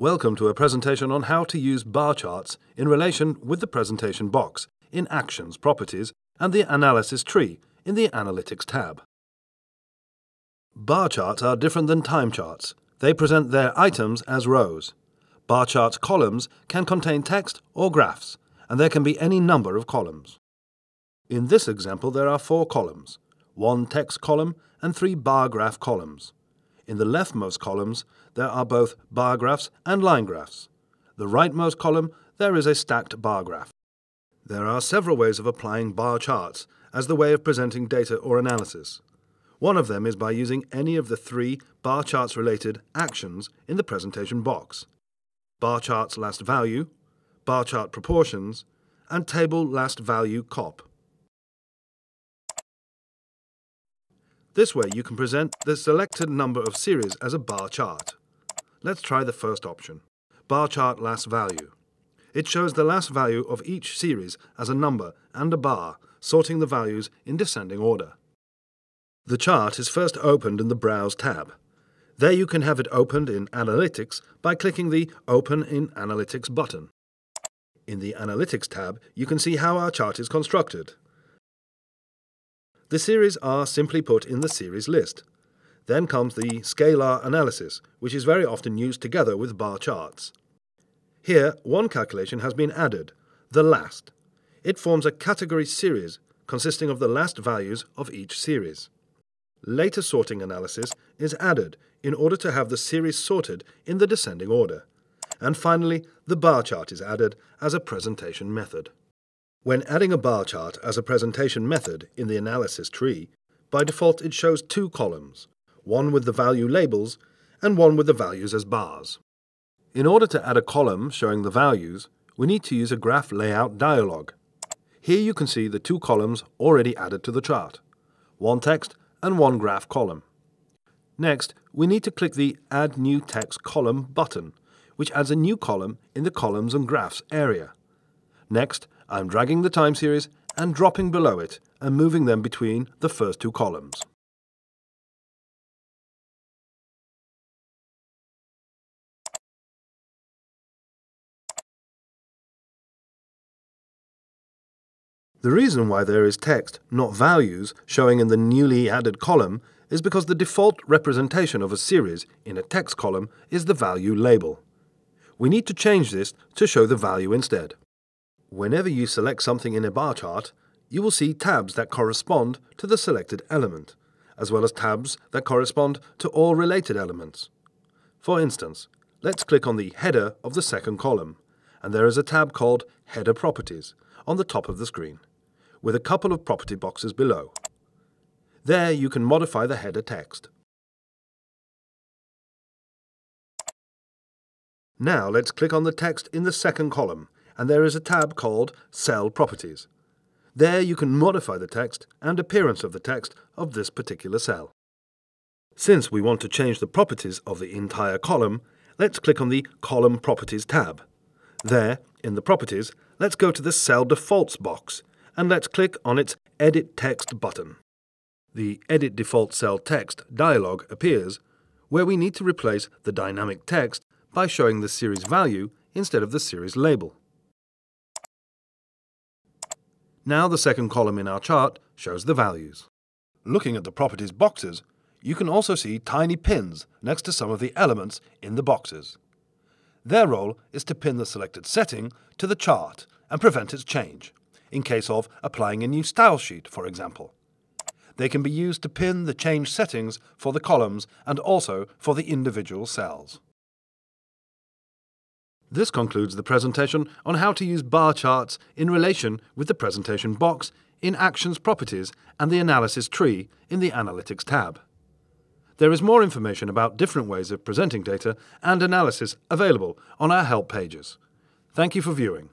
Welcome to a presentation on how to use bar charts in relation with the presentation box in Actions Properties and the Analysis tree in the Analytics tab. Bar charts are different than time charts. They present their items as rows. Bar charts columns can contain text or graphs, and there can be any number of columns. In this example, there are four columns, one text column and three bar graph columns. In the leftmost columns, there are both bar graphs and line graphs. The rightmost column, there is a stacked bar graph. There are several ways of applying bar charts as the way of presenting data or analysis. One of them is by using any of the three bar charts related actions in the presentation box. Bar charts last value, bar chart proportions, and table last value cop. This way you can present the selected number of series as a bar chart. Let's try the first option, bar chart last value. It shows the last value of each series as a number and a bar, sorting the values in descending order. The chart is first opened in the Browse tab. There you can have it opened in Analytics by clicking the Open in Analytics button. In the Analytics tab, you can see how our chart is constructed. The series are simply put in the series list. Then comes the scalar analysis, which is very often used together with bar charts. Here, one calculation has been added, the last. It forms a category series consisting of the last values of each series. Later sorting analysis is added in order to have the series sorted in the descending order. And finally, the bar chart is added as a presentation method. When adding a bar chart as a presentation method in the analysis tree, by default it shows two columns, one with the value labels and one with the values as bars. In order to add a column showing the values, we need to use a graph layout dialog. Here you can see the two columns already added to the chart, one text and one graph column. Next, we need to click the Add New Text Column button, which adds a new column in the Columns and Graphs area. Next, I'm dragging the time series and dropping below it and moving them between the first two columns. The reason why there is text, not values, showing in the newly added column is because the default representation of a series in a text column is the value label. We need to change this to show the value instead. Whenever you select something in a bar chart, you will see tabs that correspond to the selected element, as well as tabs that correspond to all related elements. For instance, let's click on the header of the second column, and there is a tab called Header Properties on the top of the screen with a couple of property boxes below. There you can modify the header text. Now let's click on the text in the second column and there is a tab called Cell Properties. There you can modify the text and appearance of the text of this particular cell. Since we want to change the properties of the entire column, let's click on the Column Properties tab. There, in the Properties, let's go to the Cell Defaults box and let's click on its Edit Text button. The Edit Default Cell Text dialog appears, where we need to replace the dynamic text by showing the series value instead of the series label. Now the second column in our chart shows the values. Looking at the properties boxes, you can also see tiny pins next to some of the elements in the boxes. Their role is to pin the selected setting to the chart and prevent its change in case of applying a new style sheet, for example. They can be used to pin the change settings for the columns and also for the individual cells. This concludes the presentation on how to use bar charts in relation with the presentation box in Actions Properties and the Analysis tree in the Analytics tab. There is more information about different ways of presenting data and analysis available on our help pages. Thank you for viewing.